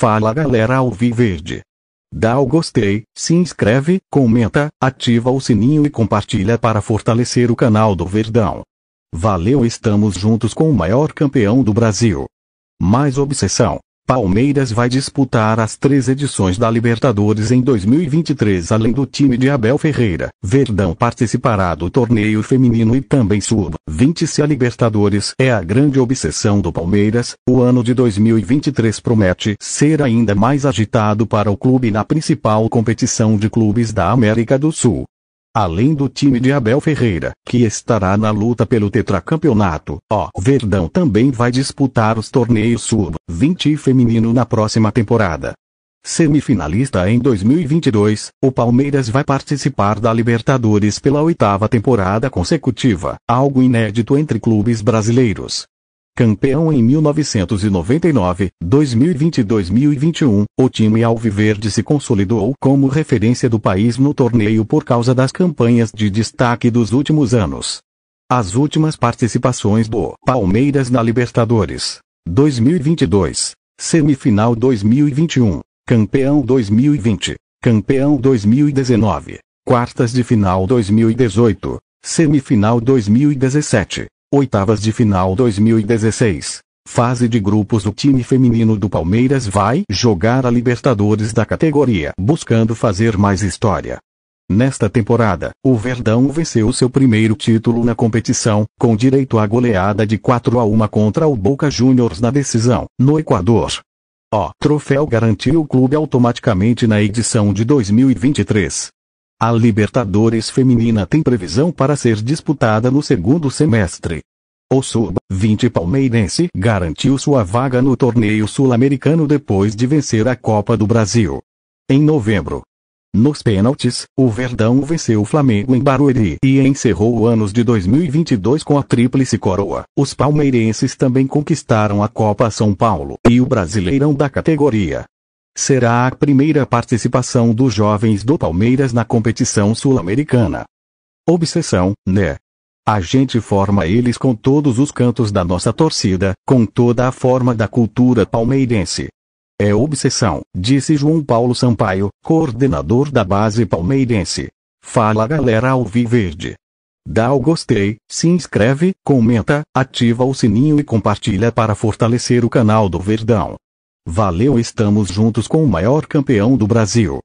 Fala galera Alviverde. Dá o gostei, se inscreve, comenta, ativa o sininho e compartilha para fortalecer o canal do Verdão. Valeu estamos juntos com o maior campeão do Brasil. Mais obsessão. Palmeiras vai disputar as três edições da Libertadores em 2023 além do time de Abel Ferreira. Verdão participará do torneio feminino e também sub-20 se a Libertadores é a grande obsessão do Palmeiras. O ano de 2023 promete ser ainda mais agitado para o clube na principal competição de clubes da América do Sul. Além do time de Abel Ferreira, que estará na luta pelo tetracampeonato, o Verdão também vai disputar os torneios Sub-20 feminino na próxima temporada. Semifinalista em 2022, o Palmeiras vai participar da Libertadores pela oitava temporada consecutiva, algo inédito entre clubes brasileiros. Campeão em 1999, 2020 e 2021, o time alviverde se consolidou como referência do país no torneio por causa das campanhas de destaque dos últimos anos. As últimas participações do Palmeiras na Libertadores 2022, semifinal 2021, campeão 2020, campeão 2019, quartas de final 2018, semifinal 2017 Oitavas de final 2016. Fase de grupos do time feminino do Palmeiras vai jogar a Libertadores da categoria, buscando fazer mais história. Nesta temporada, o Verdão venceu seu primeiro título na competição, com direito à goleada de 4 a 1 contra o Boca Juniors na decisão, no Equador. O troféu garantiu o clube automaticamente na edição de 2023. A Libertadores Feminina tem previsão para ser disputada no segundo semestre. O Sub-20 palmeirense garantiu sua vaga no torneio sul-americano depois de vencer a Copa do Brasil. Em novembro. Nos pênaltis, o Verdão venceu o Flamengo em Barueri e encerrou o anos de 2022 com a tríplice coroa. Os palmeirenses também conquistaram a Copa São Paulo e o Brasileirão da categoria será a primeira participação dos jovens do Palmeiras na competição sul-americana. Obsessão, né? A gente forma eles com todos os cantos da nossa torcida, com toda a forma da cultura palmeirense. É obsessão, disse João Paulo Sampaio, coordenador da base palmeirense. Fala galera Alviverde. Dá o gostei, se inscreve, comenta, ativa o sininho e compartilha para fortalecer o canal do Verdão. Valeu estamos juntos com o maior campeão do Brasil.